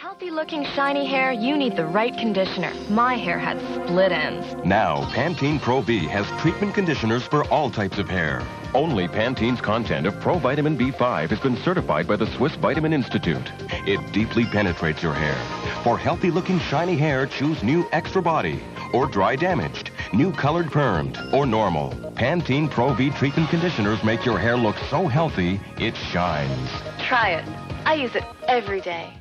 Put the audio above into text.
Healthy looking shiny hair, you need the right conditioner. My hair had split ends. Now, Pantene Pro V has treatment conditioners for all types of hair. Only Pantene's content of provitamin B5 has been certified by the Swiss Vitamin Institute. It deeply penetrates your hair. For healthy looking shiny hair, choose new extra body or dry damaged, new colored permed, or normal. Pantene Pro V treatment conditioners make your hair look so healthy, it shines. Try it. I use it every day.